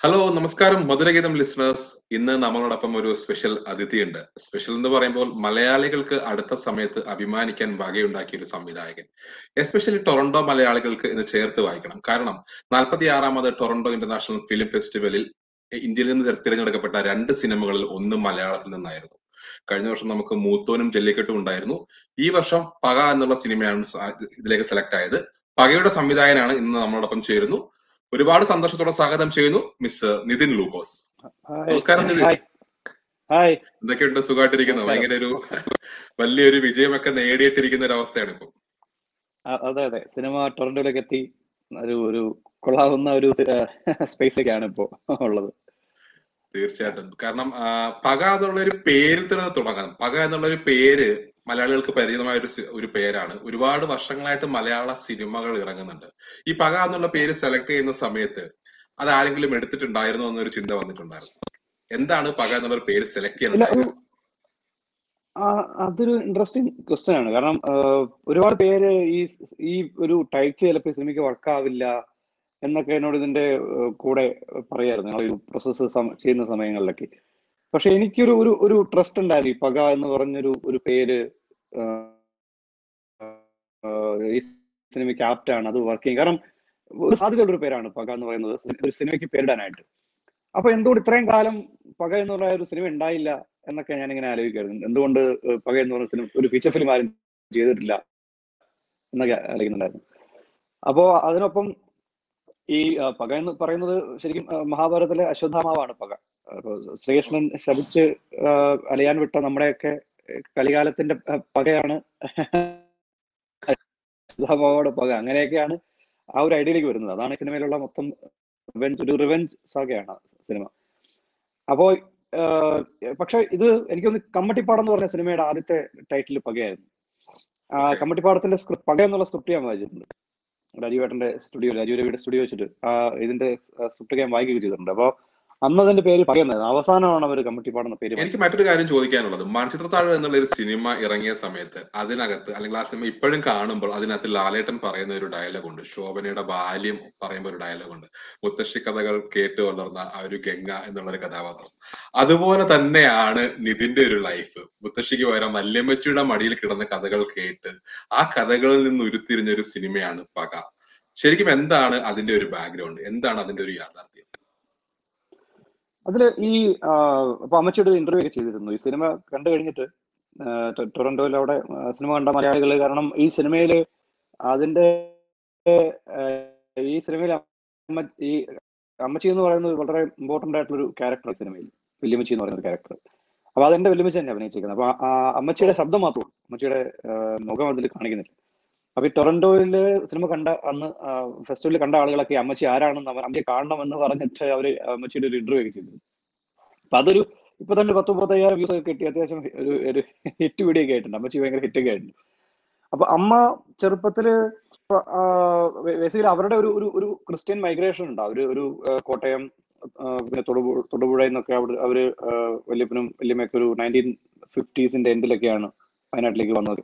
Hello നമസ്കാരം മധുരഗീതം listeners ഇന്ന് നമ്മളോടൊപ്പം ഒരു സ്പെഷ്യൽ അതിഥിയുണ്ട്. സ്പെഷ്യൽ എന്ന് പറയുമ്പോൾ മലയാളികൾക്ക് അടുത്ത സമയത്ത് അഭിമാനിക്കാൻ വകയുണ്ടാക്കിയ ഒരു സംവിധായകൻ. എസ്പെഷ്യലി ടൊറന്റോ മലയാളികൾക്ക് ഇന്ന് ചേർത്ത് വായിക്കണം. കാരണം നാൽപ്പത്തി ആറാമത് ടൊറന്റോ ഇന്റർനാഷണൽ ഫിലിം ഫെസ്റ്റിവലിൽ ഇന്ത്യയിൽ നിന്ന് തിരഞ്ഞെടുക്കപ്പെട്ട രണ്ട് സിനിമകളിൽ ഒന്ന് മലയാളത്തിൽ നിന്നായിരുന്നു. കഴിഞ്ഞ വർഷം നമുക്ക് മൂത്തോനും ജെല്ലിക്കെട്ടും ഉണ്ടായിരുന്നു. ഈ വർഷം പക എന്നുള്ള സിനിമയാണ് ഇതിലേക്ക് സെലക്ട് ആയത്. പകയുടെ സംവിധായകനാണ് ഇന്ന് നമ്മളോടൊപ്പം ചേരുന്നു. ഒരുപാട് സന്തോഷത്തോടെ സ്വാഗതം ചെയ്യുന്നു മിസ് നിതിൻ ലൂക്കോസ്. നമസ്കാരം നിതിൻ. ഹായ്. എന്തൊക്കെയുണ്ട്? സുഖമായിട്ടിരിക്കുന്നു. ഭയങ്കര ഒരു വലിയൊരു വിജയമൊക്കെ നേടിയിട്ടിരിക്കുന്ന ഒരു അവസ്ഥയാണ് ഇപ്പൊ. അതെ അതെ. സിനിമ ടൊറന്റോയിലേക്ക് എത്തി. ഒരു ഒരു കൊള്ളാവുന്ന ഒരു സ്പേസ് ഒക്കെയാണ് ഇപ്പോ ഉള്ളത്. തീർച്ചയായിട്ടും. കാരണം പക എന്നുള്ള ഒരു പേരിൽ തന്നെ തുടങ്ങാം. പക എന്നുള്ള ഒരു പേര് മലയാളികൾക്ക് പരിചിതമായ ഒരു ഒരു പേരാണ്. ഒരുപാട് വർഷങ്ങളായിട്ട് മലയാള സിനിമകൾ ഇറങ്ങുന്നുണ്ട്. ഈ പക എന്നുള്ള പേര് സെലക്ട് ചെയ്യുന്ന സമയത്ത് അത് ആരെങ്കിലും എടുത്തിട്ടുണ്ടായിരുന്നോ എന്നൊരു ചിന്ത വന്നിട്ടുണ്ടായിരുന്നു. എന്താണ് പക എന്നുള്ള പേര് സെലക്ട് ചെയ്യുന്നത് അതൊരു ഇൻട്രസ്റ്റിംഗ് ക്വസ്റ്റ്യൻ ആണ്. കാരണം ഒരുപാട് പേര് ഈ ഈ ഒരു ടൈപ്പ് ചിലപ്പോൾ സിനിമയ്ക്ക് വർക്ക് ആവില്ല എന്നൊക്കെ എന്നോട് ഇതിന്റെ കൂടെ പറയായിരുന്നു. ഞങ്ങൾ ഈ പ്രോസസ്സ് ചെയ്യുന്ന സമയങ്ങളിലൊക്കെ. പക്ഷെ എനിക്കൊരു ഒരു ഒരു ട്രസ്റ്റ് ഉണ്ടായിരുന്നു. ഈ പക എന്ന് പറഞ്ഞൊരു ഒരു പേര് ഈ സിനിമയ്ക്ക് ആപ്റ്റ് ആണ്. അത് വർക്ക് ചെയ്യും. കാരണം ഒരു സാധ്യതയുള്ള ഒരു പേരാണ് പക എന്ന് പറയുന്നത്. ഒരു സിനിമയ്ക്ക് പേരിടാനായിട്ട് അപ്പൊ എന്തുകൊണ്ട് ഇത്രയും കാലം പക എന്ന് പറഞ്ഞ ഒരു സിനിമ ഉണ്ടായില്ല എന്നൊക്കെ ഞാൻ ഇങ്ങനെ ആലോചിക്കായിരുന്നു. എന്തുകൊണ്ട് പക എന്ന് പറഞ്ഞ സിനിമ ഒരു ഫീച്ചർ ഫിലിം ആരും ചെയ്തിട്ടില്ല എന്നൊക്കെ ആലോചിക്കുന്നുണ്ടായിരുന്നു. അപ്പോ അതിനൊപ്പം ഈ പക എന്ന് പറയുന്നത് ശരിക്കും മഹാഭാരതത്തിലെ അശ്വത്ഥാമാവാണ് പക. ശ്രീകൃഷ്ണൻ ശപിച്ച് അലയാൻ വിട്ട നമ്മുടെയൊക്കെ കലികാലത്തിന്റെ പകയാണ്. സുധാഭാവയുടെ പക. അങ്ങനെയൊക്കെയാണ് ആ ഒരു ഐഡിയയിലേക്ക് വരുന്നത്. അതാണ് സിനിമയിലുള്ള മൊത്തം റിവെഞ്ച് ഒരു റിവെഞ്ച് സാഗയാണ് സിനിമ. അപ്പോ പക്ഷെ ഇത് എനിക്കൊന്ന് കമ്മട്ടിപ്പാടം എന്ന് പറഞ്ഞ സിനിമയുടെ ആദ്യത്തെ ടൈറ്റിൽ പകയായിരുന്നു. കമ്മട്ടിപ്പാടത്തിന്റെ സ്ക്രിപ്റ്റ് പക എന്നുള്ള സ്ക്രിപ്റ്റ് ഞാൻ വായിച്ചിട്ടുണ്ട്. രാജീവേട്ടന്റെ സ്റ്റുഡിയോ രാജീവ് രവിയുടെ സ്റ്റുഡിയോ വെച്ചിട്ട് ആ ഇതിന്റെ സ്ക്രിപ്റ്റ് ഞാൻ വായിക്കുകയും ചെയ്തിട്ടുണ്ട്. അപ്പൊ അന്ന് അതിന്റെ പേര് പറയുന്നത്. അവസാനമാണ് അവർ കമ്മിറ്റി പാടുന്ന പേര് എനിക്ക് മറ്റൊരു കാര്യം ചോദിക്കാനുള്ളത്. മൺചിത്രത്താഴ് എന്നുള്ള ഒരു സിനിമ ഇറങ്ങിയ സമയത്ത് അതിനകത്ത് അല്ലെങ്കിൽ ആ സിനിമ ഇപ്പോഴും കാണുമ്പോൾ അതിനകത്ത് ലാലേട്ടൻ പറയുന്ന ഒരു ഡയലോഗ് ഉണ്ട്. ശോഭനയുടെ ബാല്യം പറയുമ്പോൾ ഒരു ഡയലോഗ് ഉണ്ട്. മുത്തശ്ശി കഥകൾ കേട്ട് വളർന്ന ആ ഒരു ഗംഗ എന്നുള്ള ഒരു കഥാപാത്രം. അതുപോലെ തന്നെയാണ് നിതിന്റെ ഒരു ലൈഫ് മുത്തശ്ശിക്ക് പകരം വല്യമ്മച്ചിയുടെ മടിയിൽ കിടന്ന കഥകൾ കേട്ട് ആ കഥകളിൽ നിന്ന് ഉരുത്തിരിഞ്ഞ ഒരു സിനിമയാണ് പക. ശരിക്കും എന്താണ് അതിന്റെ ഒരു ബാക്ക്ഗ്രൗണ്ട് എന്താണ് അതിന്റെ ഒരു യാഥാർത്ഥ്യം? അതിൽ ഈ അപ്പൊ അമ്മച്ചിയുടെ ഇന്റർവ്യൂ ഒക്കെ ചെയ്തിരുന്നു. ഈ സിനിമ കണ്ടു കഴിഞ്ഞിട്ട് ടൊറന്റോയിൽ അവിടെ സിനിമ കണ്ട മലയാളികൾ കാരണം ഈ സിനിമയിൽ അതിന്റെ ഈ സിനിമയിൽ അമ്മ ഈ അമ്മച്ചി എന്ന് പറയുന്നത് വളരെ ഇമ്പോർട്ടന്റ് ആയിട്ടുള്ള ഒരു ക്യാരക്ടർ സിനിമയിൽ വല്യമ്മച്ചി എന്ന് പറയുന്ന ക്യാരക്ടർ അപ്പൊ അതെന്റെ വല്യമ്മച്ചി തന്നെ അഭിനയിച്ചിരിക്കുന്നത് അപ്പൊ അമ്മച്ചിയുടെ ശബ്ദം മാത്രമേ അമ്മച്ചിയുടെ മുഖം അതിൽ കാണിക്കുന്നില്ല. അപ്പൊ ഈ ടൊറന്റോയിൽ സിനിമ കണ്ട അന്ന് ഫെസ്റ്റിവലിൽ കണ്ട ആളുകളൊക്കെ അമ്മച്ചി ആരാണെന്ന് അവർ അമ്മയെ കാണണമെന്ന് പറഞ്ഞിട്ട് അവർ അമ്മച്ചിയുടെ ഒരു ഇന്റർവ്യൂ ഒക്കെ ചെയ്തു അപ്പൊ അതൊരു ഇപ്പൊ തന്നെ പത്ത് മുപ്പത്തയ്യായിരം വ്യൂസ് ഒക്കെ കിട്ടി. അത്യാവശ്യം ഒരു ഒരു ഹിറ്റ് വീഡിയോ ഒക്കെ ആയിട്ടുണ്ട്. അമ്മച്ചി ഭയങ്കര ഹിറ്റ് ഒക്കെ ആയിട്ടുണ്ട്. അപ്പൊ അമ്മ ചെറുപ്പത്തിൽ ബേസിക്കലി അവരുടെ ഒരു ഒരു ഒരു ക്രിസ്ത്യൻ മൈഗ്രേഷൻ ഉണ്ട്. അവർ ഒരു കോട്ടയം പിന്നെ തൊടുപുഴ തൊടുപുഴ എന്നൊക്കെ അവിടെ അവർ വല്യപ്പനും വല്യമ്മയൊക്കെ ഒരു നയന്റീൻ ഫിഫ്റ്റീസിന്റെ എൻഡിലൊക്കെയാണ് വയനാട്ടിലേക്ക് വന്നത്.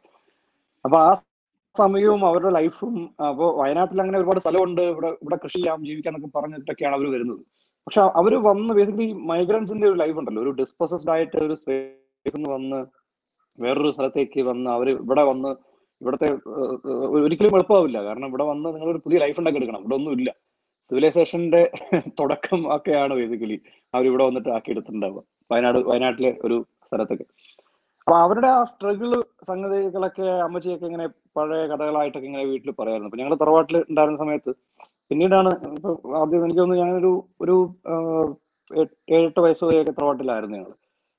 അപ്പൊ ആ സമയവും അവരുടെ ലൈഫും അപ്പോൾ വയനാട്ടിൽ അങ്ങനെ ഒരുപാട് സ്ഥലമുണ്ട് ഇവിടെ ഇവിടെ കൃഷി ചെയ്യാം ജീവിക്കാന്നൊക്കെ പറഞ്ഞിട്ടൊക്കെയാണ് അവർ വരുന്നത്. പക്ഷെ അവർ വന്ന് ബേസിക്കലി മൈഗ്രൻസിന്റെ ഒരു ലൈഫ് ഉണ്ടല്ലോ. ഒരു ഡിസ്പോസസ്ഡ് ആയിട്ട് ഒരു സ്പേസ് നിന്ന് വന്ന് വേറൊരു സ്ഥലത്തേക്ക് വന്ന് അവർ ഇവിടെ വന്ന് ഇവിടുത്തെ ഒരിക്കലും എളുപ്പമാവില്ല. കാരണം ഇവിടെ വന്ന് നിങ്ങൾ ഒരു പുതിയ ലൈഫ് ഉണ്ടാക്കി എടുക്കണം. ഇവിടെ ഒന്നും ഇല്ല. സിവിലൈസേഷന്റെ തുടക്കം ഒക്കെയാണ് ബേസിക്കലി അവർ ഇവിടെ വന്നിട്ട് ആക്കിയെടുത്തിട്ടുണ്ടാവുക. വയനാട് വയനാട്ടിലെ ഒരു സ്ഥലത്തൊക്കെ. അപ്പൊ അവരുടെ ആ സ്ട്രഗിൾ സംഗതികളൊക്കെ അമ്മച്ചിയൊക്കെ ഇങ്ങനെ പഴയ കഥകളായിട്ടൊക്കെ ഇങ്ങനെ വീട്ടിൽ പറയായിരുന്നു അപ്പൊ ഞങ്ങൾ തറവാട്ടിൽ ഉണ്ടായിരുന്ന സമയത്ത് പിന്നീടാണ് ഇപ്പൊ ആദ്യം എനിക്ക് തോന്നുന്നു ഞാനൊരു ഒരു ഏഴെട്ട് വയസ്സ് വരെയൊക്കെ തറവാട്ടിലായിരുന്നു ഞങ്ങൾ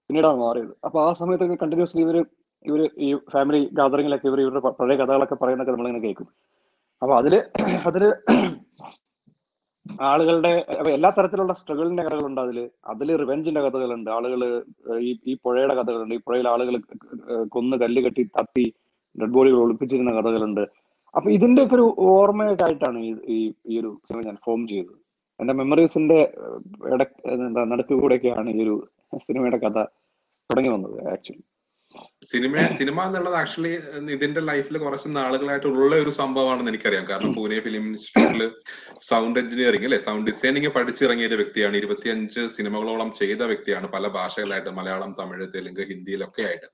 പിന്നീടാണ് മാറിയത്. അപ്പൊ ആ സമയത്തൊക്കെ കണ്ടിന്യൂസ്ലി ഇവർ ഇവർ ഈ ഫാമിലി ഗാദറിങ്ങിലൊക്കെ ഇവർ ഇവരുടെ പഴയ കഥകളൊക്കെ പറയുന്നൊക്കെ നമ്മളിങ്ങനെ കേൾക്കും. അപ്പൊ അതിൽ അതിൽ ആളുകളുടെ എല്ലാ തരത്തിലുള്ള സ്ട്രഗിളിന്റെ കഥകളുണ്ട് അതിൽ. അതിൽ റിവെഞ്ചിന്റെ കഥകളുണ്ട്. ആളുകൾ ഈ ഈ പുഴയുടെ കഥകളുണ്ട്. ഈ പുഴയിൽ ആളുകൾ കൊന്ന് കല്ല് കെട്ടി തത്തി ഡെഡ് ബോഡികൾ ഒളിപ്പിച്ചിരുന്ന കഥകളുണ്ട്. അപ്പൊ ഇതിന്റെ ഒക്കെ ഒരു ഓർമ്മയൊക്കെ ആയിട്ടാണ് ഈ ഈ ഒരു സിനിമ ഞാൻ ഫോം ചെയ്തത്. എന്റെ മെമ്മറീസിന്റെ ഇട നടുക്ക് കൂടെയൊക്കെയാണ് ഈ ഒരു സിനിമയുടെ കഥ തുടങ്ങി വന്നത് ആക്ച്വലി സിനിമ സിനിമ എന്നുള്ളത് ആക്ച്വലി ഇതിന്റെ ലൈഫിൽ കുറച്ച് നാളുകളായിട്ട് ഉള്ള ഒരു സംഭവമാണെന്ന് എനിക്കറിയാം. കാരണം പൂനെ ഫിലിം ഇൻസ്റ്റിറ്റ്യൂട്ടിൽ സൗണ്ട് എഞ്ചിനീയറിംഗ് അല്ലെ? സൗണ്ട് ഡിസൈനിങ് പഠിച്ചിറങ്ങിയ ഒരു വ്യക്തിയാണ്. ഇരുപത്തിയഞ്ച് സിനിമകളോളം ചെയ്ത വ്യക്തിയാണ് പല ഭാഷകളായിട്ട് മലയാളം തമിഴ് തെലുങ്ക് ഹിന്ദിയിലൊക്കെ ആയിട്ട്.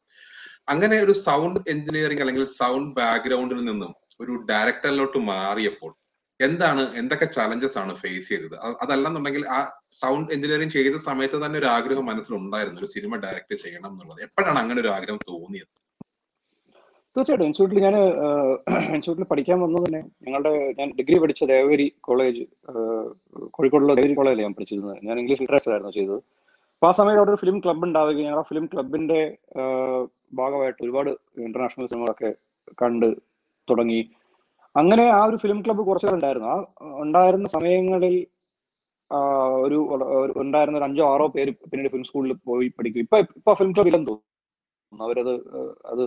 അങ്ങനെ ഒരു സൗണ്ട് എഞ്ചിനീയറിംഗ് അല്ലെങ്കിൽ സൗണ്ട് ബാക്ക്ഗ്രൗണ്ടിൽ നിന്നും ഒരു ഡയറക്ടറിലോട്ട് മാറിയപ്പോൾ എന്താണ് എന്തൊക്കെ ചലഞ്ചസ് ആണ് ഫേസ് ചെയ്തത്? അതല്ലെന്നുണ്ടെങ്കിൽ ആ സൗണ്ട് എഞ്ചിനീയറിംഗ് ചെയ്ത സമയത്ത് തന്നെ ഒരു ആഗ്രഹം മനസ്സിലുണ്ടായിരുന്നു ഒരു സിനിമ ഡയറക്ട് ചെയ്യണം എന്നുള്ളത്. എപ്പോഴാണ് അങ്ങനെ ഒരു ആഗ്രഹം തോന്നിയത്? തീർച്ചയായിട്ടും. ഇൻസ്റ്റിറ്റ്യൂട്ടിൽ ഞാൻ ഇൻസ്റ്റിറ്റ്യൂട്ടിൽ പഠിക്കാൻ വന്നത് തന്നെ ഞങ്ങളുടെ ഞാൻ ഡിഗ്രി പഠിച്ച ദേവഗിരി കോളേജ് കോഴിക്കോടുള്ള ദേവഗിരി കോളേജിലാണ് ഞാൻ പഠിച്ചിരുന്നത്. ഞാൻ ഇംഗ്ലീഷ് ലിറ്ററേച്ചർ ആയിരുന്നു ചെയ്തത്. അപ്പോൾ ആ സമയത്ത് അവിടെ ഒരു ഫിലിം ക്ലബ്ബ് ഉണ്ടാവുകയും ആ ഫിലിം ക്ലബിന്റെ ഭാഗമായിട്ട് ഒരുപാട് ഇന്റർനാഷണൽ സിനിമകളൊക്കെ കണ്ട് തുടങ്ങി. അങ്ങനെ ആ ഒരു ഫിലിം ക്ലബ്ബ് കുറച്ചു ഉണ്ടായിരുന്നു ആ ഉണ്ടായിരുന്ന സമയങ്ങളിൽ ഒരു ഉണ്ടായിരുന്ന ഒരു അഞ്ചോ ആറോ പേര് പിന്നീട് ഫിലിം സ്കൂളിൽ പോയി പഠിക്കും. ഇപ്പൊ ഇപ്പൊ ഫിലിം ക്ലബ് ഇല്ലെന്ന് തോന്നുന്നു. അവരത് അത്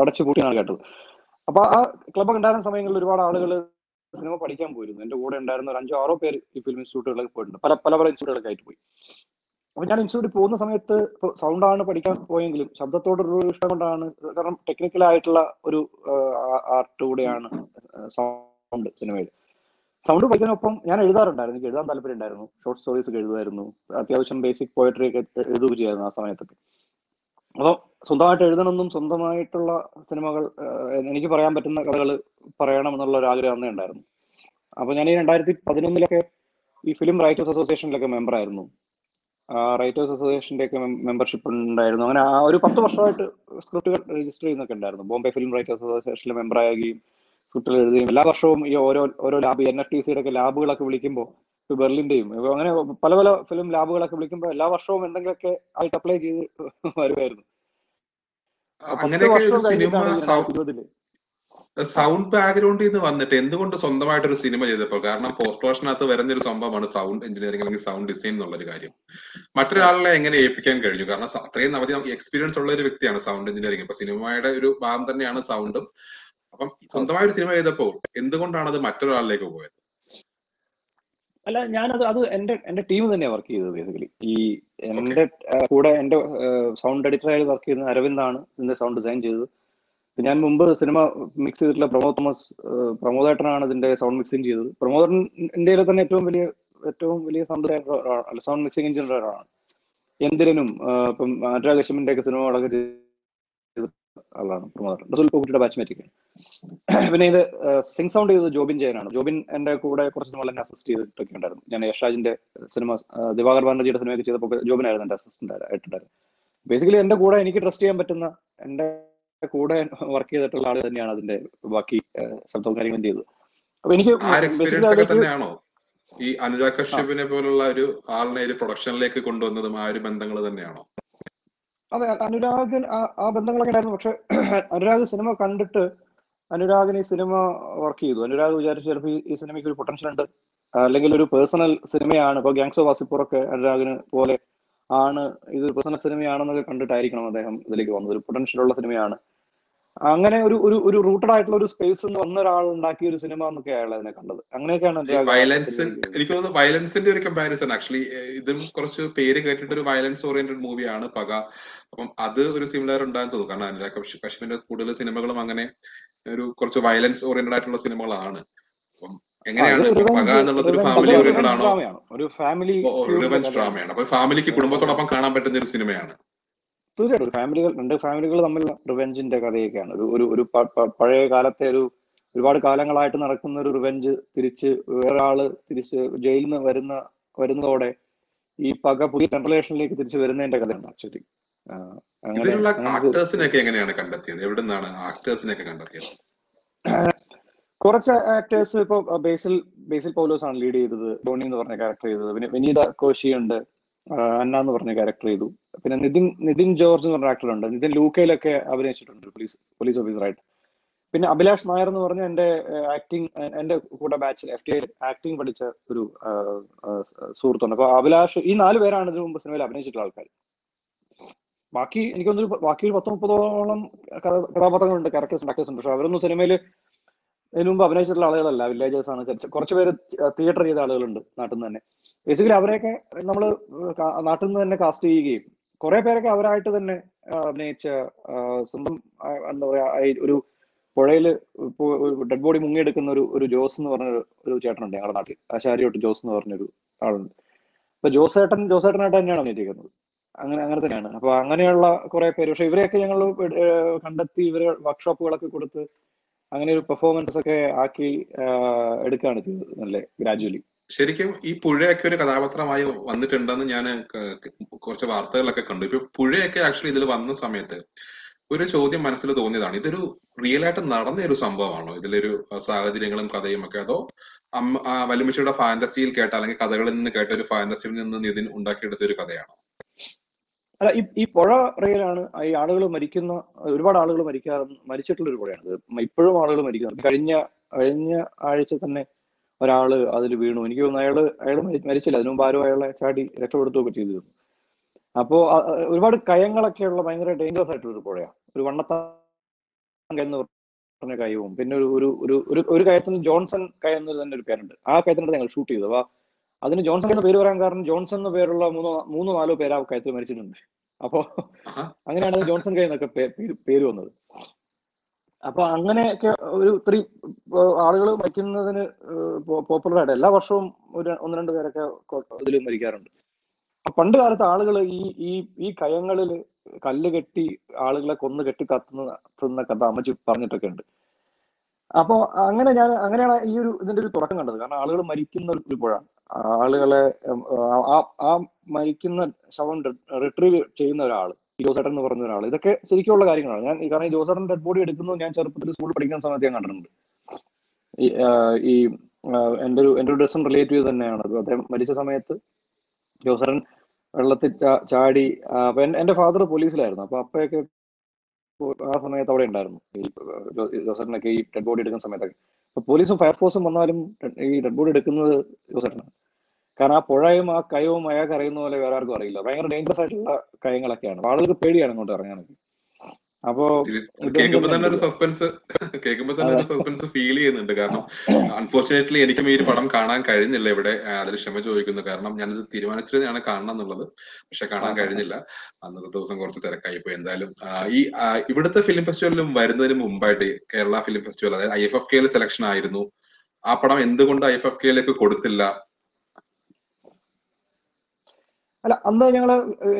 അടച്ചു പൂട്ടിയാണ് കേട്ടത്. അപ്പൊ ആ ക്ലബ്ബ് ഉണ്ടായിരുന്ന സമയങ്ങളിൽ ഒരുപാട് ആളുകൾ സിനിമ പഠിക്കാൻ പോയിരുന്നു. എന്റെ കൂടെ ഉണ്ടായിരുന്ന ഒരു അഞ്ചോ ആറോ പേര് ഈ ഫിലിം ഇൻസ്റ്റിറ്റ്യൂട്ടുകളിലൊക്കെ പോയിട്ടുണ്ട്. പല പല പല ഇൻസ്റ്റിറ്റ്യൂട്ടുകളൊക്കെ ആയിട്ട് പോയി. അപ്പൊ ഞാൻ ഇൻസ്റ്റിറ്റ്യൂട്ടിൽ പോകുന്ന സമയത്ത് സൗണ്ടാണ് പഠിക്കാൻ പോയെങ്കിലും ശബ്ദത്തോടൊരു ഇഷ്ടം കൊണ്ടാണ്. കാരണം ടെക്നിക്കൽ ആയിട്ടുള്ള ഒരു ആർട്ട് കൂടെയാണ് സൗണ്ട് സിനിമയിൽ. സൗണ്ട് പഠിക്കാനൊപ്പം ഞാൻ എഴുതാറുണ്ടായിരുന്നു. എനിക്ക് എഴുതാൻ താല്പര്യം ഉണ്ടായിരുന്നു. ഷോർട്ട് സ്റ്റോറീസ് ഒക്കെ എഴുതുമായിരുന്നു. അത്യാവശ്യം ബേസിക് പോയട്രി ഒക്കെ എഴുതുകയും ചെയ്യായിരുന്നു ആ സമയത്തൊക്കെ. അപ്പോൾ സ്വന്തമായിട്ട് എഴുതണമെന്നും സ്വന്തമായിട്ടുള്ള സിനിമകൾ എനിക്ക് പറയാൻ പറ്റുന്ന കഥകൾ പറയണം എന്നുള്ള ഒരു ആഗ്രഹം അന്നേ ഉണ്ടായിരുന്നു. അപ്പൊ ഞാൻ ഈ രണ്ടായിരത്തി പതിനൊന്നിലൊക്കെ ഈ ഫിലിം റൈറ്റേഴ്സ് അസോസിയേഷനിലൊക്കെ ആ റൈറ്റേഴ്സ് അസോസിയേഷന്റെ ഒക്കെ മെമ്പർഷിപ്പ് ഉണ്ടായിരുന്നു. അങ്ങനെ ആ ഒരു പത്ത് വർഷമായിട്ട് സ്ക്രിപ്റ്റുകൾ രജിസ്റ്റർ ചെയ്യുന്നൊക്കെ ഉണ്ടായിരുന്നു. ബോംബെ ഫിലിം റൈറ്റേഴ്സ് അസോസിയേഷനിൽ മെമ്പർ ആകുകയും സ്ക്രിപ്റ്റുകൾ എഴുതുകയും എല്ലാ വർഷവും ഈ ഓരോ ഓരോ ലാബ് എൻ എഫ് ടി സിയുടെ ഒക്കെ ലാബുകളൊക്കെ വിളിക്കുമ്പോൾ ഇപ്പൊ ബെർലിന്റെയും അങ്ങനെ പല പല ഫിലിം ലാബുകളൊക്കെ വിളിക്കുമ്പോൾ എല്ലാ വർഷവും എന്തെങ്കിലുമൊക്കെ ആയിട്ട് അപ്ലൈ ചെയ്ത് വരുമായിരുന്നു. അങ്ങനെ പത്ത് ഒരു വർഷം സിനിമ കഴിഞ്ഞിട്ടാണ് ഇരുപതിൽ സൗണ്ട് ബാക്ക്ഗ്രൗണ്ടിൽ നിന്ന് വന്നിട്ട് എന്തുകൊണ്ട് സ്വന്തമായിട്ട് ഒരു സിനിമ ചെയ്തപ്പോൾ കാരണം പോസ്റ്റ് പ്രൊഡക്ഷനകത്ത് വരുന്ന ഒരു സംഭവമാണ് സൗണ്ട് എഞ്ചിനീയറിംഗ് അല്ലെങ്കിൽ സൗണ്ട് ഡിസൈൻ എന്നുള്ള ഒരു കാര്യം. മറ്റൊരാളെ എങ്ങനെ ഏൽപ്പിക്കാൻ കഴിഞ്ഞു? കാരണം അത്രയും അവധി എക്സ്പീരിയൻസ് ഉള്ള ഒരു വ്യക്തിയാണ് സൗണ്ട് എഞ്ചിനീയറിംഗ് അപ്പൊ സിനിമയുടെ ഒരു ഭാഗം തന്നെയാണ് സൗണ്ടും അപ്പം സ്വന്തമായ ഒരു സിനിമ ചെയ്തപ്പോൾ എന്തുകൊണ്ടാണ് അത് മറ്റൊരാളിലേക്ക് പോയത്? അല്ല ഞാനത് അത് എന്റെ എന്റെ ടീം തന്നെയാണ് വർക്ക് ചെയ്തത് ബേസിക്കലി ഈ എന്റെ കൂടെ എന്റെ സൗണ്ട് എഡിറ്ററായി വർക്ക് ചെയ്യുന്ന അരവിന്ദാണ് ഇതിന്റെ സൗണ്ട് ഡിസൈൻ ചെയ്തത്. ഇപ്പൊ ഞാൻ മുമ്പ് സിനിമ മിക്സ് ചെയ്തിട്ടുള്ള പ്രമോദ് തോമസ് പ്രമോദേട്ടനാണ് ഇതിന്റെ സൗണ്ട് മിക്സിംഗ് ചെയ്തത്. ഇന്ത്യയിലെ തന്നെ ഏറ്റവും വലിയ ഏറ്റവും വലിയ സൗണ്ട് സൗണ്ട് മിക്സിംഗ് എഞ്ചിനീയറാണ് എന്തിനും ഇപ്പം അനുരാഗ് കശ്യപിന്റെ ഒക്കെ സിനിമകളൊക്കെ ചെയ്ത ആളാണ് പ്രമോദേട്ടൻ. റസൂൽ പിന്നെ ഇത് സിംഗ് സൗണ്ട് ചെയ്തത് ജോബിൻ ജയനാണ്. ജോബിൻ എന്റെ കൂടെ കുറച്ച് സിനിമകൾ എന്നെ അസിസ്റ്റ് ചെയ്തിട്ടൊക്കെ ഉണ്ടായിരുന്നു. ഞാൻ യഷാജിന്റെ സിനിമ ദിവാകർ ബാനർജിയുടെ സിനിമയൊക്കെ ചെയ്തപ്പോൾ ജോബിനായിരുന്നു എന്റെ അസിസ്റ്റന്റ് ആയിട്ടുണ്ടായിരുന്നു ബേസിക്കലി എന്റെ കൂടെ എനിക്ക് ട്രസ്റ്റ് ചെയ്യാൻ പറ്റുന്ന എന്റെ കൂടെ വർക്ക് ചെയ്തിട്ടുള്ള ആൾ തന്നെയാണ് അതിന്റെ ബാക്കി ശബ്ദവും കാര്യങ്ങളും ചെയ്തത്. അപ്പൊ എനിക്ക് ഈ അനുരാഗ് കശ്യപിനെ പോലുള്ള ഒരു ആളിനെ ഒരു പ്രൊഡക്ഷനിലേക്ക് കൊണ്ടുവന്നതും ആ ഒരു ബന്ധങ്ങൾ തന്നെയാണോ? അതെ അനുരാഗൻ ആ- ബന്ധങ്ങളൊക്കെ ഉണ്ടായിരുന്നു. പക്ഷെ അനുരാഗ് സിനിമ കണ്ടിട്ട് അനുരാഗിന് ഈ സിനിമ വർക്ക് ചെയ്തു. അനുരാഗ് വിചാരിച്ചു ചിലപ്പോൾ ഈ- സിനിമയ്ക്ക് ഒരു പൊട്ടൻഷ്യൽ ഉണ്ട്. അല്ലെങ്കിൽ ഒരു പേഴ്സണൽ സിനിമയാണ്. ഇപ്പൊ ഗാങ്സ് ഓഫ് വാസിപ്പൂർ ഒക്കെ അനുരാഗിന് പോലെ ആണ്. ഇത് പ്രസന്ന സിനിമയാണെന്നൊക്കെ കണ്ടിട്ടായിരിക്കണം അദ്ദേഹം ഇതിലേക്ക് വന്നത്. ഒരു പൊട്ടൻഷ്യൽ ഉള്ള സിനിമയാണ്. അങ്ങനെ ഒരു ഒരു ഒരു റൂട്ടഡ് ആയിട്ടുള്ള ഒരു സ്പേസ് എന്ന് വന്ന ഒരാൾ ഉണ്ടാക്കിയ ഒരു സിനിമ എന്നൊക്കെ അയാൾ അതിനെ കണ്ടത്. അങ്ങനെയൊക്കെയാണ് വയലൻസ് എനിക്ക് തോന്നുന്നു വയലൻസിന്റെ ഒരു കമ്പാരിസൺ ആക്ച്വലി ഇതും കുറച്ച് പേര് കേട്ടിട്ട് ഒരു വയലൻസ് ഓറിയന്റഡ് മൂവിയാണ് പക. അപ്പം അത് ഒരു സിമിലർ ഉണ്ടാകാൻ തോന്നുന്നു. കാരണം അനുരാഗ് കശ്മീരിന്റെ കൂടുതൽ സിനിമകളും അങ്ങനെ ഒരു കുറച്ച് വയലൻസ് ഓറിയന്റഡ് ആയിട്ടുള്ള സിനിമകളാണ്. അപ്പം എങ്ങനെയാണ് പക എന്നുള്ളത് ഒരു ഫാമിലി അത് ഓറിയന്റഡ് റിവെഞ്ച് ആണോ ഡ്രാമയാണ് ഒരു ഫാമിലി റിവെഞ്ച് ഡ്രാമയാണ് അപ്പൊ ഫാമിലിക്ക് കുടുംബത്തോടൊപ്പം കാണാൻ പറ്റുന്ന ഒരു സിനിമയാണ്. തീർച്ചയായിട്ടും. ഫാമിലികൾ രണ്ട് ഫാമിലികൾ തമ്മിൽ റിവെഞ്ചിന്റെ കഥയൊക്കെയാണ്. ഒരു ഒരു പഴയ കാലത്തെ ഒരു ഒരുപാട് കാലങ്ങളായിട്ട് നടക്കുന്ന ഒരു റിവെഞ്ച് തിരിച്ച് വേറൊരാൾ തിരിച്ച് ജയിലിൽ നിന്ന് വരുന്ന വരുന്നതോടെ ഈ പക പുതിയ ജനറേഷനിലേക്ക് തിരിച്ചു വരുന്നതിന്റെ കഥയാണ് ആക്ച്വലി നമുക്ക് ആക്ടേഴ്സിനെയൊക്കെ എങ്ങനെയാണ് കണ്ടെത്തിയത്? എവിടെ നിന്നാണ് ആക്ടേഴ്സിനെ കണ്ടെത്തിയത് കുറച്ച് ആക്ടേഴ്സ് ഇപ്പൊ ബേസിൽ ബേസിൽ പൗലോസ് ആണ് ലീഡ് ചെയ്തത്. ധോണി എന്ന് പറഞ്ഞ ക്യാരക്ടർ ചെയ്തത്. പിന്നെ വിനീത കോശി ഉണ്ട്. അന്ന എന്ന് പറഞ്ഞ ക്യാരക്ടർ ചെയ്തു. പിന്നെ നിതിൻ നിതിൻ ജോർജ് എന്ന് പറഞ്ഞ ആക്ടർ ഉണ്ട്. നിതിൻ ലൂക്കയിലൊക്കെ അഭിനയിച്ചിട്ടുണ്ട് പോലീസ് പോലീസ് ഓഫീസറായിട്ട് പിന്നെ അഭിലാഷ് നായർ എന്ന് പറഞ്ഞ എന്റെ ആക്ടിങ് എന്റെ കൂടെ ബാച്ചിൽ എഫ് ടി ഐ ആക്ടിങ് പഠിച്ച ഒരു സുഹൃത്തുണ്ട്. അപ്പൊ അഭിലാഷ് ഈ നാല് പേരാണ് ഇതിനു മുമ്പ് സിനിമയിൽ അഭിനയിച്ചിട്ടുള്ള ആൾക്കാർ ബാക്കി എനിക്കൊന്നൊരു ബാക്കി ഒരു പത്ത് മുപ്പതോളം കഥ- കഥാപാത്രങ്ങളുണ്ട് ക്യാരക്ടേഴ്സ് ആക്ടേഴ്സ് ഉണ്ട്. പക്ഷെ അവരൊന്നും സിനിമയിൽ ഇതിനു മുമ്പ് അഭിനയിച്ചിട്ടുള്ള ആളുകളല്ല വില്ലേജേഴ്സ് ആണ്. കുറച്ച് പേര് തിയേറ്റർ ചെയ്ത ആളുകളുണ്ട് നാട്ടിൽ നിന്ന് തന്നെ. ബേസിക്കലി അവരെയൊക്കെ നമ്മൾ നാട്ടിൽ നിന്ന് തന്നെ കാസ്റ്റ് ചെയ്യുകയും കുറെ പേരൊക്കെ അവരായിട്ട് തന്നെ അഭിനയിച്ച സ്വന്തം എന്താ പറയാ ഒരു പുഴയിൽ ഡെഡ് ബോഡി മുങ്ങിയെടുക്കുന്ന ഒരു ഒരു ജോസ് എന്ന് പറഞ്ഞ ഒരു- ഒരു ചേട്ടനുണ്ട് ഞങ്ങളുടെ നാട്ടിൽ. ആശാരിയോട്ട് ജോസ് എന്ന് പറഞ്ഞൊരു ആളുണ്ട്. അപ്പൊ ജോസ് ജോസേട്ടനായിട്ട് തന്നെയാണ് അഭിനയിച്ചിരിക്കുന്നത്. അങ്ങനെ അങ്ങനെ തന്നെയാണ്. അപ്പൊ അങ്ങനെയുള്ള കുറെ പേര് പക്ഷെ ഇവരെയൊക്കെ ഞങ്ങൾ കണ്ടെത്തി ഇവരെ വർക്ക്ഷോപ്പുകളൊക്കെ കൊടുത്ത് അങ്ങനെ ഒരു പെർഫോമൻസ് ഒക്കെ ആക്കി എടുക്കുകയാണ് ചെയ്തത് നല്ല ഗ്രാജുവലി ശരിക്കും ഈ പുഴയൊക്കെ ഒരു കഥാപാത്രമായി വന്നിട്ടുണ്ടെന്ന് ഞാൻ കുറച്ച് വാർത്തകളൊക്കെ കണ്ടു. ഇപ്പൊ പുഴയൊക്കെ ആക്ച്വലി ഇതിൽ വന്ന സമയത്ത് ഒരു ചോദ്യം മനസ്സിൽ തോന്നിയതാണ്. ഇതൊരു റിയൽ ആയിട്ട് നടന്ന ഒരു സംഭവമാണോ? ഇതിലൊരു സാഹചര്യങ്ങളും കഥയും ഒക്കെ അതോ വല്യമ്മച്ചിയുടെ ഫാന്റസിയിൽ കേട്ട അല്ലെങ്കിൽ കഥകളിൽ നിന്ന് കേട്ട ഒരു ഫാന്റസിയിൽ നിന്ന് നിതിൻ ഉണ്ടാക്കിയെടുത്ത ഒരു കഥയാണോ? അല്ല ഈ ഈ പുഴ റെയിലാണ് ഈ ആളുകൾ മരിക്കുന്ന ഒരുപാട് ആളുകൾ മരിക്കാറ് മരിച്ചിട്ടുള്ള ഒരു പുഴയാണ്. ഇപ്പോഴും ആളുകൾ മരിക്കുന്നുണ്ട്. കഴിഞ്ഞ കഴിഞ്ഞ ആഴ്ച തന്നെ ഒരാൾ അതിൽ വീണു. എനിക്ക് തോന്നുന്നു അയാൾ അയാൾ മരിച്ചില്ല. അതിനു മുമ്പ് ആരും അയാളെ ചാടി രക്ഷപ്പെടുത്തുകയൊക്കെ ചെയ്തിരുന്നു. അപ്പോ ഒരുപാട് കയങ്ങളൊക്കെ ഉള്ള ഭയങ്കര ഡേഞ്ചറസ് ആയിട്ടുള്ള ഒരു പുഴയാണ്. ഒരു വണ്ണത്താൻ എന്ന് പറഞ്ഞ കയവും പിന്നെ ഒരു ഒരു ഒരു ഒരു കയത്തിന് ജോൺസൺ കയ തന്നെ ഒരു പേരുണ്ട്. ആ കയത്തിനടുത്ത് ഞങ്ങൾ ഷൂട്ട് ചെയ്തു. അപ്പൊ അതിന് ജോൺസൺ എന്ന പേര് പറയാൻ കാരണം ജോൺസൺ എന്ന പേരുള്ള മൂന്നോ മൂന്നോ നാലോ പേര് ആ കയത്തിൽ മരിച്ചിട്ടുണ്ട്. അപ്പോ അങ്ങനെയാണ് ജോൺസൺ കൈ എന്നൊക്കെ പേര് വന്നത്. അപ്പൊ അങ്ങനെയൊക്കെ ഒരു ഇത്രയും ആളുകൾ മരിക്കുന്നതിന് പോപ്പുലർ ആയിട്ട് എല്ലാ വർഷവും ഒരു ഒന്ന് രണ്ട് പേരൊക്കെ ഇതിൽ മരിക്കാറുണ്ട്. പണ്ട് കാലത്ത് ആളുകൾ ഈ ഈ ഈ കയങ്ങളിൽ കല്ല് കെട്ടി ആളുകളെ കൊന്നു കെട്ടി കത്തുന്ന തിന്ന കഥ അമ്മച്ചി പറഞ്ഞിട്ടൊക്കെ ഉണ്ട്. അപ്പോ അങ്ങനെ ഞാൻ അങ്ങനെയാണ് ഈ ഒരു ഇതിന്റെ ഒരു തുടക്കം കണ്ടത്. കാരണം ആളുകൾ മരിക്കുന്ന ഒരു ഒരു പുഴ ആളുകളെ ആ മരിക്കുന്ന ശവം റിട്രീവ് ചെയ്യുന്ന ഒരാൾ ജോസേട്ടൻ എന്ന് പറഞ്ഞ ഒരാൾ ഇതൊക്കെ ശരിക്കുള്ള കാര്യങ്ങളാണ്. ഞാൻ കാരണം ഈ ജോസേട്ടൻ ഡെഡ് ബോഡി എടുക്കുന്നത് ഞാൻ ചെറുപ്പത്തിൽ സ്കൂളിൽ പഠിക്കുന്ന സമയത്ത് ഞാൻ കണ്ടിട്ടുണ്ട്. ഈ എന്റെ ഒരു എന്റെ ഒരു ഡ്രസ്സും റിലേറ്റീവ് തന്നെയാണ്. അത് അദ്ദേഹം മരിച്ച സമയത്ത് ജോസേട്ടൻ വെള്ളത്തിൽ ചാടി അപ്പൊ ഫാദർ പോലീസിലായിരുന്നു. അപ്പൊ അപ്പയൊക്കെ ആ സമയത്ത് അവിടെ ഉണ്ടായിരുന്നു. ഈ ജോസറിനൊക്കെ ഈ ഡെഡ് ബോഡി എടുക്കുന്ന സമയത്തൊക്കെ. അപ്പൊ പോലീസും ഫയർഫോഴ്സും വന്നാലും ഈ ഡെഡ് ബോഡി എടുക്കുന്നത് ജോസേട്ടനാണ്. കാരണം ആ പുഴയും ആ കയവും അയാൾക്ക് അറിയുന്ന പോലെ വേറെ ആർക്കും അറിയില്ല. ഭയങ്കര ഡേഞ്ചറസ് ആയിട്ടുള്ള കയങ്ങളൊക്കെയാണ് ആളുകൾക്ക് പേടിയാണ് അങ്ങോട്ട് ഇറങ്ങാനൊക്കെ. അപ്പോ കേൾക്കുമ്പോ തന്നെ ഒരു സസ്പെൻസ് കേൾക്കുമ്പോ തന്നെ ഒരു സസ്പെൻസ് ഫീൽ ചെയ്യുന്നുണ്ട്. കാരണം അൺഫോർച്ചുനേറ്റ്ലി എനിക്കും ഈ ഒരു പടം കാണാൻ കഴിഞ്ഞില്ല ഇവിടെ. അതിൽ ക്ഷമ ചോദിക്കുന്നു. കാരണം ഞാനത് തീരുമാനിച്ചിരുന്നതാണ് കാണണം എന്നുള്ളത്. പക്ഷെ കാണാൻ കഴിഞ്ഞില്ല. അന്നത്തെ ദിവസം കുറച്ച് തിരക്കായി പോയി. എന്തായാലും ഈ ഇവിടുത്തെ ഫിലിം ഫെസ്റ്റിവലിലും വരുന്നതിന് മുമ്പായിട്ട് കേരള ഫിലിം ഫെസ്റ്റിവൽ അതായത് ഐ എഫ് എഫ് കെയിൽ സെലക്ഷൻ ആയിരുന്നു. ആ പടം എന്തുകൊണ്ട് ഐ എഫ് എഫ് കെയിലേക്ക് കൊടുത്തില്ല? അല്ല അന്ന് ഞങ്ങൾ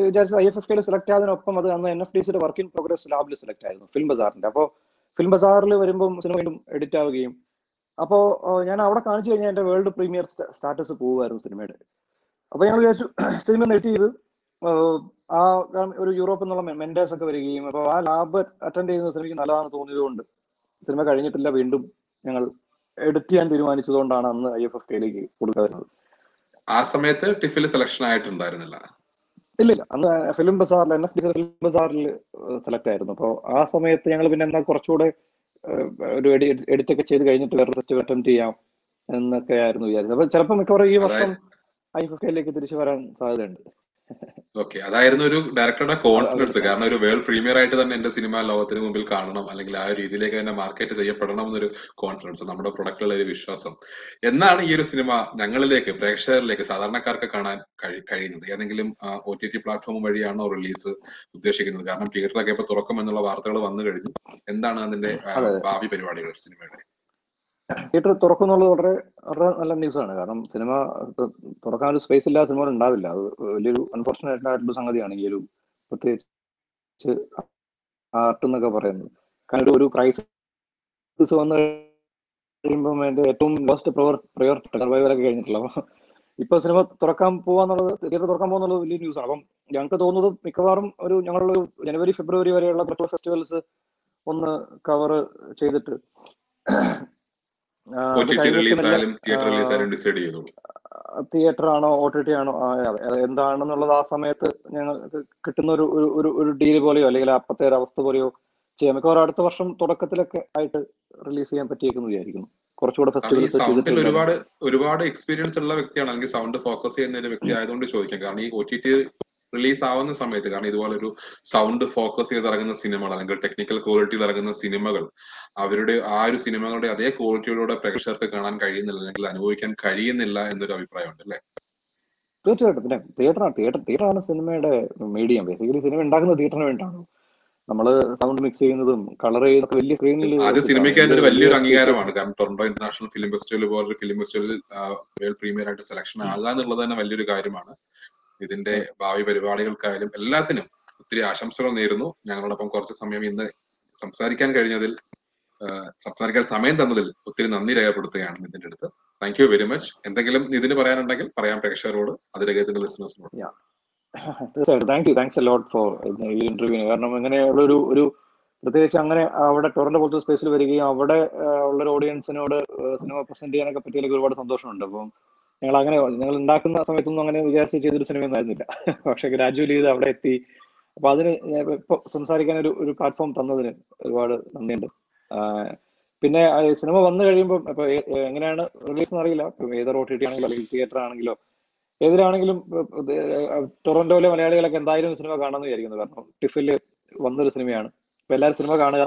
വിചാരിച്ചത് ഐ എഫ് എഫ് കെയിൽ സെലക്ട് ആയതിനൊപ്പം അത് അന്ന് എൻ എഫ് ഡി സിയുടെ വർക്ക് ഇൻ പ്രോഗ്രസ് ലാബിൽ സെലക്ട് ആയിരുന്നു ഫിലിം ബസാറിന്റെ അപ്പോൾ ഫിലിം ബസാറിൽ വരുമ്പം സിനിമ വീണ്ടും എഡിറ്റ് ആവുകയും അപ്പോൾ ഞാൻ അവിടെ കാണിച്ചു കഴിഞ്ഞാൽ എന്റെ വേൾഡ് പ്രീമിയർ സ്റ്റാറ്റസ് പോവുമായിരുന്നു സിനിമയുടെ അപ്പോൾ ഞങ്ങൾ വിചാരിച്ചു സിനിമ എഡിറ്റ് ചെയ്ത് ആ ഒരു യൂറോപ്പിൽ നിന്നുള്ള മെന്റേഴ്സ് ഒക്കെ വരികയും അപ്പോൾ ആ ലാബ് അറ്റൻഡ് ചെയ്യുന്ന സിനിമയ്ക്ക് നല്ലതാണെന്ന് തോന്നിയതുകൊണ്ട് സിനിമ കഴിഞ്ഞിട്ടില്ല വീണ്ടും ഞങ്ങൾ എഡിറ്റ് ചെയ്യാൻ തീരുമാനിച്ചതുകൊണ്ടാണ് അന്ന് ഐ എഫ് എഫ് കെയിലേക്ക് കൊടുക്കാതിരുന്നത് ആ സമയത്ത് ടിഫിൽ സെലക്ഷൻ ആയിട്ടുണ്ടായിരുന്നില്ല. ഇല്ല ഇല്ല അന്ന് ഫിലിം ബസാറിൽ എൻ എഫ് ഡി ഫിലിം ബസാറിൽ സെലക്ട് ആയിരുന്നു. അപ്പോൾ ആ സമയത്ത് ഞങ്ങൾ പിന്നെ എന്നാൽ കുറച്ചുകൂടെ ഒരു എഡിറ്റ് ഒക്കെ ചെയ്ത് കഴിഞ്ഞിട്ട് വേറെ ഫെസ്റ്റിവൽ അറ്റംപ്റ്റ് ചെയ്യാം എന്നൊക്കെ ആയിരുന്നു വിചാരിച്ചത്. അപ്പൊ ചിലപ്പോൾ മിക്കവാറും ഈ വർഷം ഐ എഫ് കെയിലേക്ക് തിരിച്ചു വരാൻ സാധ്യതയുണ്ട്. ഓക്കെ അതായിരുന്നു ഒരു ഡയറക്ടറുടെ കോൺഫിഡൻസ് കാരണം ഒരു വേൾഡ് പ്രീമിയർ ആയിട്ട് തന്നെ എന്റെ സിനിമ ലോകത്തിന് മുമ്പിൽ കാണണം അല്ലെങ്കിൽ ആ ഒരു രീതിയിലേക്ക് തന്നെ മാർക്കറ്റ് ചെയ്യപ്പെടണം എന്നൊരു കോൺഫിഡൻസ് നമ്മുടെ പ്രൊഡക്റ്റിലുള്ള ഒരു വിശ്വാസം. എന്നാണ് ഈ ഒരു സിനിമ ഞങ്ങളിലേക്ക് പ്രേക്ഷകരിലേക്ക് സാധാരണക്കാർക്ക് കാണാൻ കഴിയുന്നത്. ഏതെങ്കിലും ഒ ടി ടി പ്ലാറ്റ്ഫോം വഴിയാണോ റിലീസ് ഉദ്ദേശിക്കുന്നത്? കാരണം തിയേറ്ററൊക്കെ ഇപ്പൊ തുറക്കും എന്നുള്ള വാർത്തകൾ വന്നു കഴിഞ്ഞു. എന്താണ് അതിന്റെ. ഭാവി പരിപാടികൾ സിനിമയുടെ തിയേറ്റർ തുറക്കുന്നുള്ളത് വളരെ വളരെ നല്ല ന്യൂസ് ആണ്. കാരണം സിനിമ തുറക്കാൻ ഒരു സ്പേസ് ഇല്ലാതെ സിനിമകൾ ഉണ്ടാവില്ല. അത് വലിയൊരു അൺഫോർച്ചുനേറ്റ് ആയിട്ടുള്ള സംഗതിയാണ് ഈ ഒരു പ്രത്യേകിച്ച് ആർട്ട് എന്നൊക്കെ പറയുന്നത്. കാരണം ഒരു- ക്രൈസിസ് വന്ന് കഴിയുമ്പോൾ എന്റെ ഏറ്റവും ലോസ്റ്റ് പ്രയോറിറ്റി സർവൈവലൊക്കെ കഴിഞ്ഞിട്ടില്ല. അപ്പൊ ഇപ്പൊ സിനിമ തുറക്കാൻ പോവാന്നുള്ളത് തിയേറ്റർ തുറക്കാൻ പോകുന്നുള്ളത് വലിയ ന്യൂസ് ആണ്. അപ്പം ഞങ്ങൾക്ക് തോന്നുന്നത് മിക്കവാറും ഒരു ഞങ്ങളുടെ ജനുവരി ഫെബ്രുവരി വരെയുള്ള കുറച്ച് ഫെസ്റ്റിവൽസ് ഒന്ന് കവർ ചെയ്തിട്ട് തിയേറ്റർ ആണോ ഒ ടി ടി ആണോ എന്താണെന്നുള്ളത് ആ സമയത്ത് ഞങ്ങൾക്ക് കിട്ടുന്ന ഒരു ഒരു- ഒരു ഡീൽ പോലെയോ അല്ലെങ്കിൽ അപ്പത്തെ ഒരു അവസ്ഥ പോലെയോ ചെയ്യാം മിക്കവാറും അടുത്ത വർഷം തുടക്കത്തിലൊക്കെ ആയിട്ട് റിലീസ് ചെയ്യാൻ പറ്റിയേക്കെന്ന് വിചാരിക്കുന്നു. കുറച്ചുകൂടെ ഫെസ്റ്റിവൽ ഒരുപാട് ഒരുപാട് എക്സ്പീരിയൻസ് ഉള്ള വ്യക്തിയാണ്. അല്ലെങ്കിൽ സൗണ്ട് ഫോക്കസ് ചെയ്യുന്ന ഒരു വ്യക്തി ആയതുകൊണ്ട് ചോദിക്കാം. കാരണം ഈ ഒ ടി ടി റിലീസ് ആവുന്ന സമയത്ത് കാരണം ഇതുപോലൊരു സൗണ്ട് ഫോക്കസ് ചെയ്ത് ഇറങ്ങുന്ന സിനിമകൾ അല്ലെങ്കിൽ ടെക്നിക്കൽ ക്വാളിറ്റിയിൽ ഇറങ്ങുന്ന സിനിമകൾ അവരുടെ ആ ഒരു സിനിമകളുടെ അതേ ക്വാളിറ്റിയോടെ പ്രേക്ഷകർക്ക് കാണാൻ കഴിയുന്നില്ല അല്ലെങ്കിൽ അനുഭവിക്കാൻ കഴിയുന്നില്ല എന്നൊരു അഭിപ്രായമുണ്ട് അല്ലെ? തീർച്ചയായിട്ടും. പിന്നെ തിയേറ്ററാണ് തിയേറ്റർ തിയേറ്ററാണ് സിനിമയുടെ മീഡിയം ബേസിക്കലി സിനിമ ഉണ്ടാക്കുന്നത് തിയേറ്ററിന് വേണ്ടിയാണ് നമ്മൾ സൗണ്ട് മിക്സ് ചെയ്യുന്നതും കളർ ചെയ്യുന്നതൊക്കെ വലിയ സ്ക്രീനിൽ അത് സിനിമയ്ക്ക് ഒരു വലിയൊരു അംഗീകാരമാണ്. കാരണം ടൊറന്റോ ഇന്റർനാഷണൽ ഫിലിം ഫെസ്റ്റിവൽ പോലൊരു ഫിലിം ഫെസ്റ്റിവലിൽ വേൾഡ് പ്രീമിയർ ആയിട്ട് സെലക്ഷൻ ആകുക എന്നുള്ളത് തന്നെ വലിയൊരു കാര്യമാണ്. ഇതിന്റെ ഭാവി പരിപാടികൾക്കായാലും എല്ലാത്തിനും ഒത്തിരി ആശംസകൾ നേരുന്നു. ഞങ്ങളോടൊപ്പം കുറച്ച് സമയം ഇന്ന് സംസാരിക്കാൻ കഴിഞ്ഞതിൽ സംസാരിക്കാൻ സമയം തന്നതിൽ ഒത്തിരി നന്ദി രേഖപ്പെടുത്തുകയാണ് നിതിന്റെ അടുത്ത്. താങ്ക് യു വെരി മച്ച് എന്തെങ്കിലും നിതിന് പറയാനുണ്ടെങ്കിൽ പറയാം പ്രേക്ഷകരോട് അതിരകത്തിന്റെ ബിസിനസ്സിനോട് തീർച്ചയായിട്ടും. Thank you thanks lot for ഈ ഇന്റർവ്യൂ കാരണം ഇങ്ങനെയുള്ള ഒരു ഒരു പ്രത്യേകിച്ച് അങ്ങനെ അവിടെ ടൊറന്റോ പോലത്തെ സ്പേസിൽ വരികയും അവിടെ ഉള്ള ഒരു ഓഡിയൻസിനോട് സിനിമ പ്രസന്റ് ചെയ്യാനൊക്കെ പറ്റിയതിലൊക്കെ ഒരുപാട് സന്തോഷമുണ്ട്. അപ്പം ഞങ്ങൾ അങ്ങനെ ഞങ്ങൾ ഉണ്ടാക്കുന്ന സമയത്തൊന്നും അങ്ങനെ വിചാരിച്ച് ചെയ്തൊരു സിനിമയൊന്നായിരുന്നില്ല പക്ഷെ ഗ്രാജുവലി ഇത് അവിടെ എത്തി. അപ്പൊ അതിന് ഇപ്പൊ സംസാരിക്കാൻ ഒരു ഒരു പ്ലാറ്റ്ഫോം തന്നതിന് ഒരുപാട് നന്ദിയുണ്ട്. പിന്നെ സിനിമ വന്നു കഴിയുമ്പോൾ ഇപ്പൊ എങ്ങനെയാണ് റിലീസ് എന്നറിയില്ല ഏതൊരു ഒ ടി ടി ആണെങ്കിലോ അല്ലെങ്കിൽ തിയേറ്റർ ആണെങ്കിലോ ഏതിലാണെങ്കിലും ടൊറന്റോയിലെ മലയാളികളൊക്കെ എന്തായാലും സിനിമ കാണാമെന്ന് വിചാരിക്കുന്നു. കാരണം ടിഫിൽ വന്നൊരു സിനിമയാണ്. അപ്പൊ എല്ലാവരും സിനിമ കാണുക